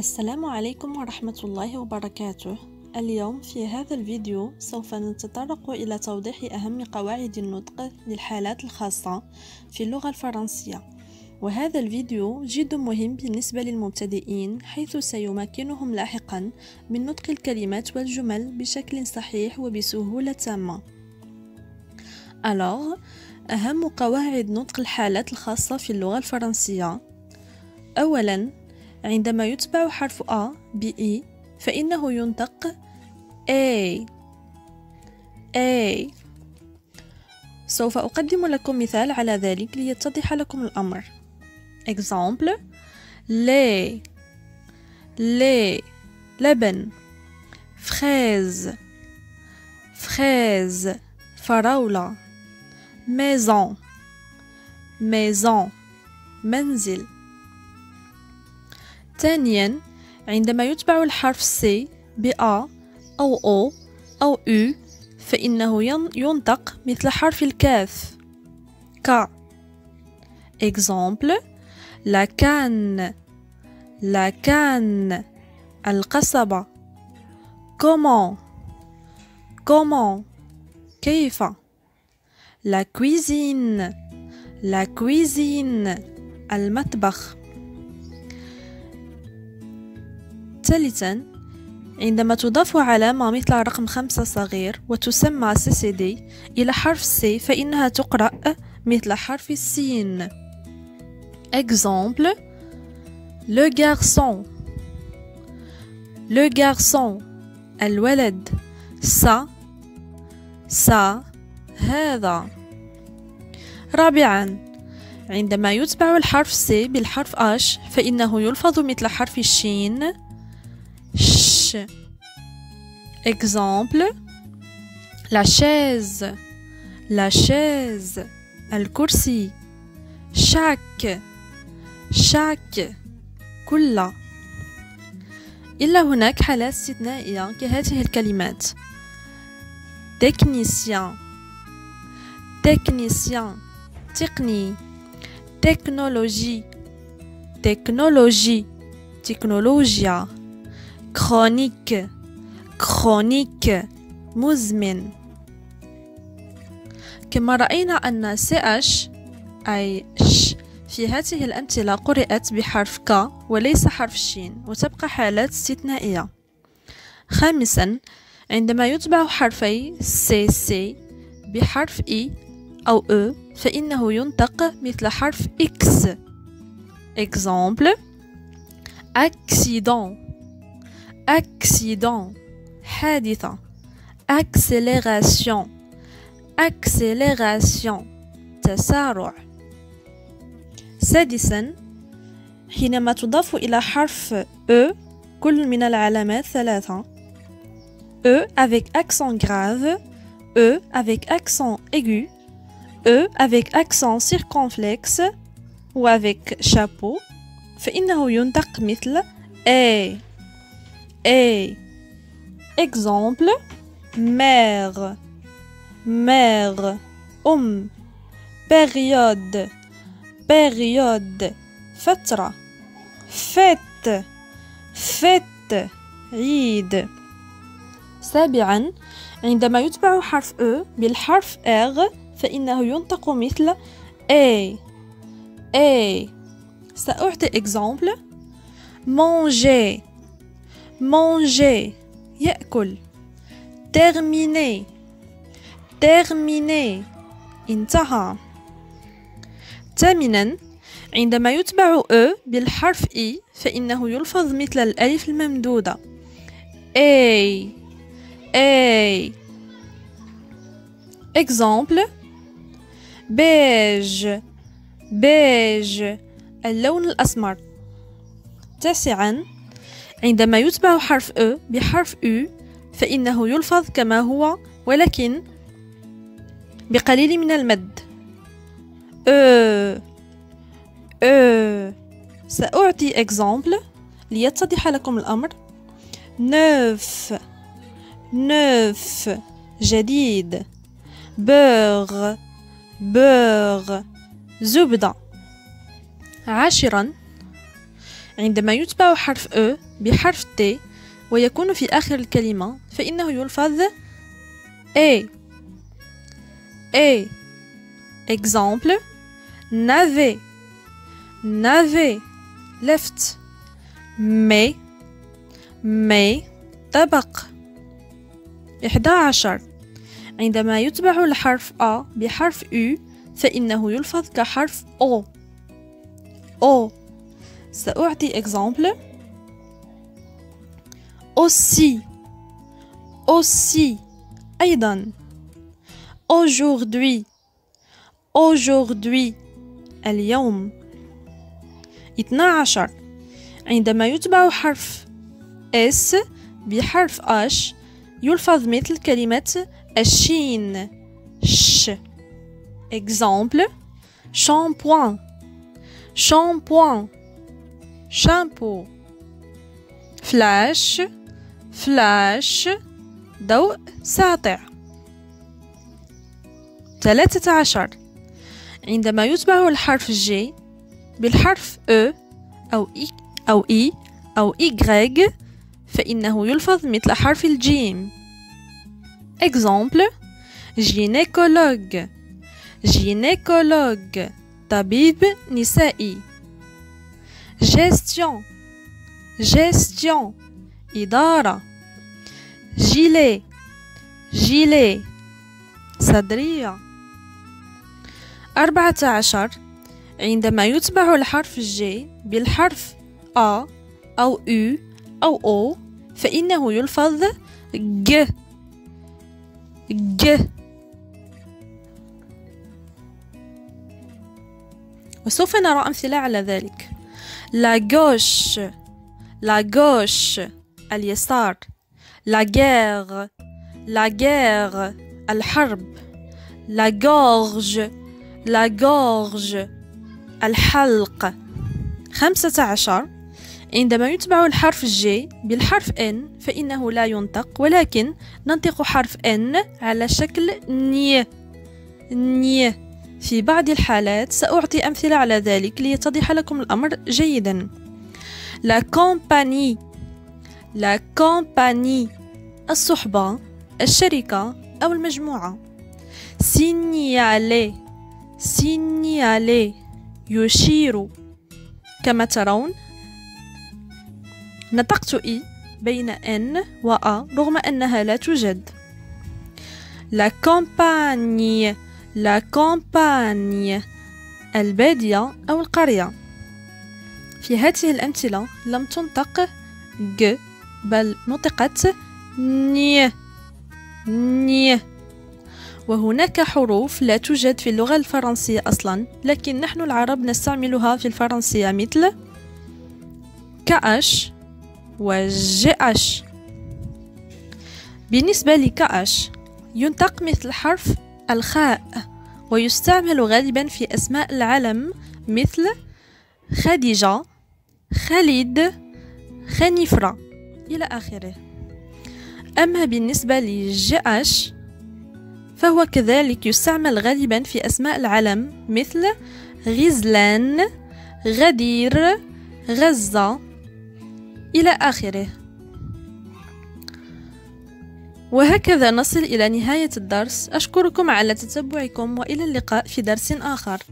السلام عليكم ورحمة الله وبركاته. اليوم في هذا الفيديو سوف نتطرق إلى توضيح أهم قواعد النطق للحالات الخاصة في اللغة الفرنسية. وهذا الفيديو جد مهم بالنسبة للمبتدئين حيث سيمكنهم لاحقا من نطق الكلمات والجمل بشكل صحيح وبسهولة تامة. Alors, أهم قواعد نطق الحالات الخاصة في اللغة الفرنسية. أولا عندما يتبع حرف A ب E فإنه ينطق A. A. سوف أقدم لكم مثال على ذلك ليتضح لكم الأمر. Exemple. Lait. Lait. لبن. Fraise. Fraise. فراولة. Maison. Maison. منزل. ثانيا عندما يتبع الحرف ب A أو O أو U فإنه ينطق مثل حرف الكاف. ك Exemple la canne. القصبة. Comment. Comment. كيف؟ La cuisine. La cuisine. المطبخ. ثالثا عندما تضاف علامة مثل رقم خمسة صغير وتسمى CCD إلى حرف C فإنها تقرأ مثل حرف السين. Exemple Le garçon. Le garçon الولد. Ça ça هذا. رابعا عندما يتبع الحرف C بالحرف H فإنه يلفظ مثل حرف الشين. ش Exemple La chaise La chaise الكرسي chaque chaque كل إلا هناك حالات استثنائية كهذه الكلمات technicien technicien تقني technologie technologie تكنولوجيا Chronique. Chronique. مزمن كما رأينا أن CH أي ش في هذه الأمثلة قرأت بحرف ك وليس حرف شين وتبقى حالات استثنائية. خامسا عندما يتبع حرفي سي سي بحرف إي أو أو فإنه ينطق مثل حرف X Exemple Accident. Accident حادثة Accélération Accélération تسارع سادسا حينما تضاف إلى حرف E كل من العلامات ثلاثة E avec accent grave E avec accent aigu E avec accent circonflexe ou avec chapeau فإنه ينطق مثل A A Exemple mère mère أم période période فترة fête fête عيد سابعا عندما يتبع حرف E بالحرف R فإنه ينطق مثل A A سأعطي exemple manger manger يأكل. Terminer. Terminer. انتهى. ثامنا عندما يتبع أ بالحرف إي فإنه يلفظ مثل الألف الممدودة. A A. Exemple. beige beige اللون الأسمر. تاسعا عندما يتبع حرف E بحرف U فإنه يلفظ كما هو ولكن بقليل من المد. eu eu. سأعطي exemple ليتضح لكم الأمر. neuf neuf جديد. beurre beurre زبدة. عاشرا. عندما يتبع حرف E بحرف T ويكون في آخر الكلمة فإنه يلفظ È. È. Exemple. navet n'avait left. Mais mais طبق إحدى عشر. عندما يتبع الحرف A بحرف U فإنه يلفظ كحرف O. O. سأعطي exemple. aussi aussi أيضا aujourd'hui aujourd'hui اليوم 12 عندما يتبع حرف S بحرف H يلفظ مثل كلمة الشين ش exemple shampoing shampoing shampoo flash flash ضوء ساطع. ثلاثة عشر. عندما يتبع الحرف G بالحرف E أو I أو I أو Y فإنه يلفظ مثل حرف الجيم Exemple gynécologue. Gynécologue طبيب نسائي. Gestion gestion. إدارة. gilet gilet صدرية. أربعة عشر. عندما يتبع الحرف الجي بالحرف A أو U أو O فإنه يلفظ ج ج وسوف نرى أمثلة على ذلك. لا gauche. لا gauche. اليسار. لا guerre لا guerre الحرب. لا gorge لا gorge الحلق. خمسة عشر. عندما يتبع الحرف G بالحرف N فإنه لا ينطق ولكن ننطق حرف N على شكل ني ني في بعض الحالات سأعطي أمثلة على ذلك ليتضح لكم الأمر جيدا. la compagnie la compagnie الصحبة الشركة أو المجموعة. signaler signaler يشير. كما ترون نطقت I بين N و A رغم أنها لا توجد. la campagne la campagne البادية أو القرية. في هذه الأمثلة لم تنطق ج بل نطقت ني ني. وهناك حروف لا توجد في اللغة الفرنسية أصلا لكن نحن العرب نستعملها في الفرنسية مثل كأش وجأش. بالنسبة لكأش ينطق مثل حرف الخاء ويستعمل غالبا في أسماء العلم مثل خديجة خالد خنيفرة. إلى آخره. أما بالنسبة لجأش فهو كذلك يستعمل غالبا في أسماء العلم مثل غزلان غدير غزة إلى آخره. وهكذا نصل إلى نهاية الدرس. أشكركم على تتبعكم وإلى اللقاء في درس آخر.